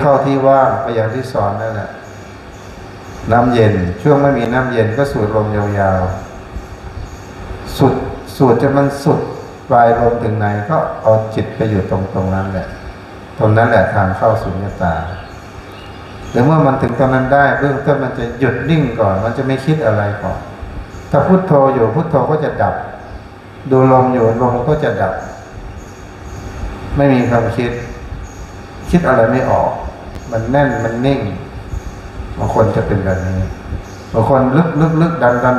เข้าที่ว่างก็อย่างที่สอนนั่นแหละน้ำเย็นช่วงไม่มีน้ำเย็นก็สูดลมยาวๆสุดสูดจนมันสุดปลายลมถึงไหนก็เอาจิตไปอยู่ตรงตรงนั้นแหละ ตรงนั้นแหละทางเข้าสุญญตาหรือเมื่อมันถึงตรงนั้นได้เบื้องต้นมันจะหยุดนิ่งก่อน มันจะไม่คิดอะไรก่อน ถ้าพุทโธอยู่พุทโธก็จะดับ ดูลมอยู่ลมก็จะดับ ไม่มีความคิด คิดอะไรไม่ออก มันแน่นมันนิ่งบางคนจะเป็นแบบนี้บางคนลึกลึกลึกดันดัน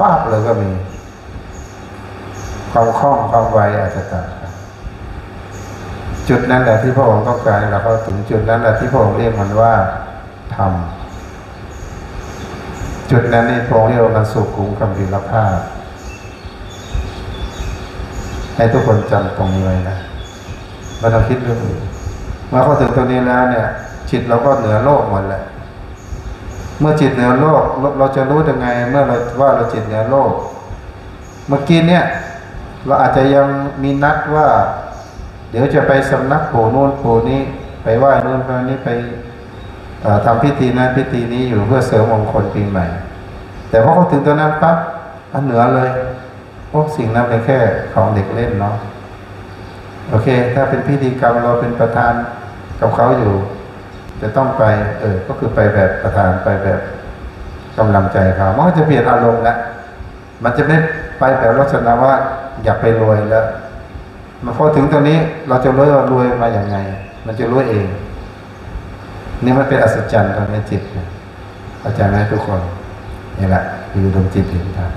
ป้าบเลยก็มี ความคล่องความไวอาจจะต่างกันจุดนั้นแหละที่พระองค์ต้องการเราเข้าถึงจุดนั้นแหละที่พระองค์เรียกมันว่าธรรมจุดนั้นนี่พระองค์เรียกว่ามันสุขุมกำลังภาพให้ทุกคนจำตรงนี้ไว้นะไมันต้องคิดเรื่องอื่นเมื่อเข้าถึงตรงนี้แล้วเนี่ย จิตเราก็เหนือโลกหมดแหละเมื่อจิตเหนือโลกเราจะรู้ยังไง เมื่อเราว่าเราจิตเหนือโลก เมื่อกี้เนี่ยเราอาจจะยังมีนัดว่า เดี๋ยวจะไปสำนักปู่นู่นปู่นี้ไปไหว้นู่นไปนี้ไปเอ่อทำพิธีนั้นพิธีนี้อยู่เพื่อเสริมมงคลปีใหม่ แต่พอเขาถึงตรงนั้นปั๊บอันเหนือเลยโอ้สิ่งนั้นเป็นแค่ของเด็กเล่นเนาะโอเค ถ้าเป็นพิธีกรรมเราเป็นประธานกับเขาอยู่ จะต้องไป เออ ก็คือไปแบบประธานไปแบบกำลังใจเขามันก็จะเปลี่ยนอารมณ์ละมันจะไม่ไปแบบลักษณะว่าอยากไปรวยแล้วมาพอถึงตรงนี้เราจะรู้ว่ารวยมาอย่างไง มันจะรู้เอง นี่มันเป็นอัศจรรย์ตรงนี้จิตเลยอาจารย์ให้ทุกคนนี่แหละคือดวงจิตเห็นธรรม